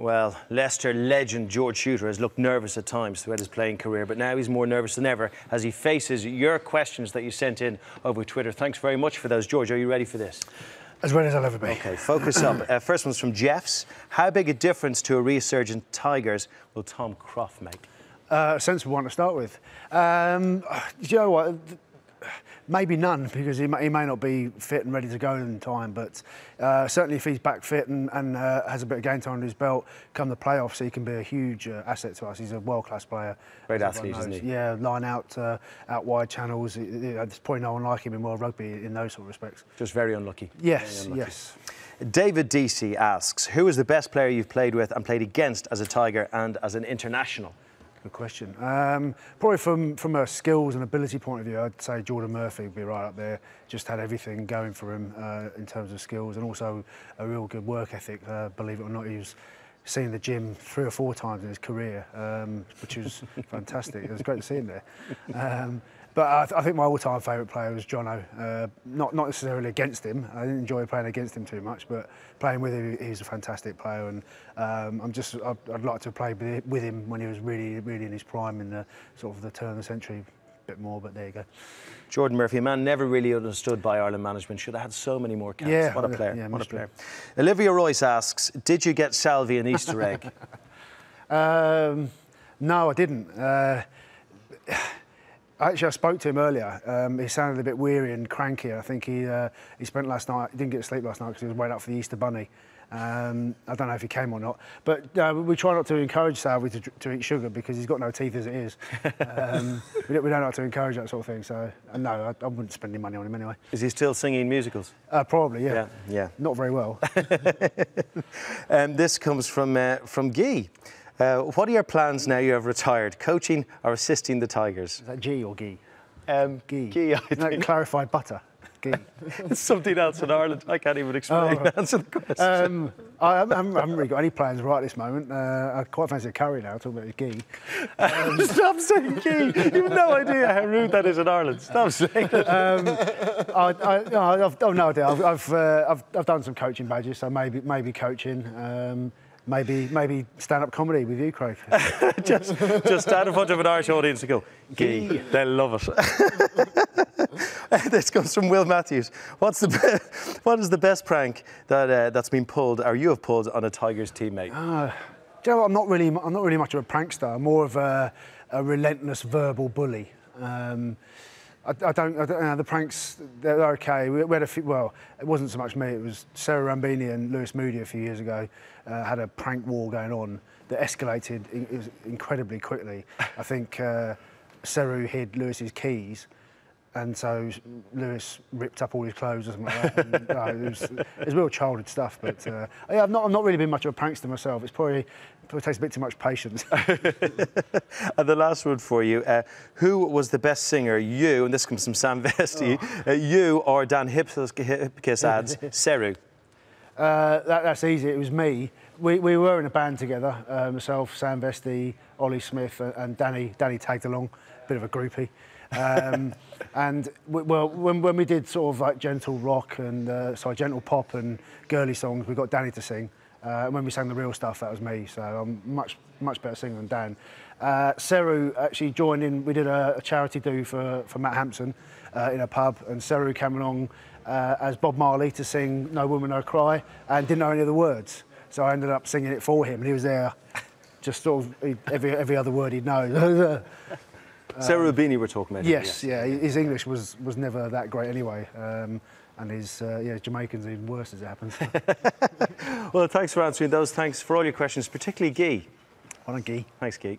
Well, Leicester legend George Chuter has looked nervous at times throughout his playing career, but now he's more nervous than ever as he faces your questions that you sent in over Twitter. Thanks very much for those. George, are you ready for this? As ready as I'll ever be. Okay, focus up. Uh, first one's from Jeffs. How big a difference to a resurgent Tigers will Tom Croft make? Uh, sensible one to start with. Um, you know what? Maybe none because he may, he may, not be fit and ready to go in time. But uh, certainly, if he's back fit and, and uh, has a bit of game time under his belt, come the playoffs, he can be a huge uh, asset to us. He's a world class player. Great athlete, isn't he? Yeah, line out, uh, out wide channels. There's probably no one like him in world rugby in those sort of respects. Just very unlucky. Yes, very unlucky. yes. David DC asks, who is the best player you've played with and played against as a Tiger and as an international? Good question. Um, probably from, from a skills and ability point of view, I'd say Jordan Murphy would be right up there. Just had everything going for him uh, in terms of skills and also a real good work ethic. Uh, believe it or not, he was seen the gym three or four times in his career, um, which was fantastic. It was great to see him there. Um, but I, th I, think my all-time favourite player was Jono. Uh, not not necessarily against him. I didn't enjoy playing against him too much, but playing with him, he's a fantastic player, and um, I'm just I'd, I'd, like to play with him when he was really really in his prime in the sort of the turn of the century. A bit more, but there you go. Jordan Murphy, a man never really understood by Ireland management, should have had so many more caps. Yeah, what a player! Yeah, what a player! Olivia Royce asks, "Did you get Salvi an Easter egg?" um, no, I didn't. Uh, Actually, I spoke to him earlier. Um, he sounded a bit weary and cranky. I think he uh, he spent last night. He didn't get to sleep last night because he was waiting up for the Easter Bunny. Um, I don't know if he came or not, but uh, we try not to encourage Salvi to, to, eat sugar because he's got no teeth as it is. Um, we, don't, we, don't, like to encourage that sort of thing. So uh, no, I, I, wouldn't spend any money on him anyway. Is he still singing musicals? Uh, probably, yeah. Yeah, yeah. Not very well. um, this comes from uh, from Guy. Uh, what are your plans now you have retired? Coaching or assisting the Tigers? Is that G or G? Um, G. G, I think. clarified butter. G. it's something else in Ireland. I can't even explain. Oh, Answer the question. Um, I, haven't, I, haven't, really got any plans right this moment. Uh, I quite fancy a curry now. Talking about G. Um, Stop saying G. You have no idea how rude that is in Ireland. Stop saying it. Um, I, I, no, I've, oh, no idea. I've, I've, uh, I've, I've, done some coaching badges, so maybe maybe coaching. Um, maybe maybe stand-up comedy with you, Craig. just just stand in front of an Irish audience and go, gee, they'll love it. this comes from Will Matthews. What's the be- what is the best prank that uh, that's been pulled or you have pulled on a Tigers teammate? Uh, you know I'm not really I'm not really much of a prankster. I'm more of a, a relentless verbal bully. Um, I, I, don't, I don't know, the pranks, they're okay. We, we had a few, well, it wasn't so much me, it was Seru Rabeni and Lewis Moody a few years ago uh, had a prank war going on that escalated in, incredibly quickly. I think uh, hid Lewis's keys and so Lewis ripped up all his clothes or something like that. And, uh, it, was, it was real childhood stuff, but uh, yeah, I've not, I've not really been much of a prankster myself. It's probably, probably takes a bit too much patience. and the last one for you, uh, who was the best singer, you, and this comes from Sam Vesty, oh. Uh, you or Dan Hipkiss ads, Seru? Uh, that, that's easy, it was me. We, we were in a band together, uh, myself, Sam Vesty, Ollie Smith and Danny, Danny tagged along, bit of a groupie. Um, and we, well, when, when we did sort of like gentle rock and uh, sorry, gentle pop and girly songs, we got Danny to sing. Uh, and when we sang the real stuff, that was me. So I'm much much better singer than Dan. Uh, Seru actually joined in. We did a, a charity do for for Matt Hampson uh, in a pub, and Seru came along uh, as Bob Marley to sing "No Woman No Cry" and didn't know any of the words. So I ended up singing it for him, and he was there, just sort of every every other word he'd know. Seru Rabeni we're talking about. Yes, yeah. His English was was never that great anyway. Um, and his uh, yeah, Jamaican's even worse as it happens. well, thanks for answering those. Thanks for all your questions, particularly Guy. On a Guy. Thanks, Guy.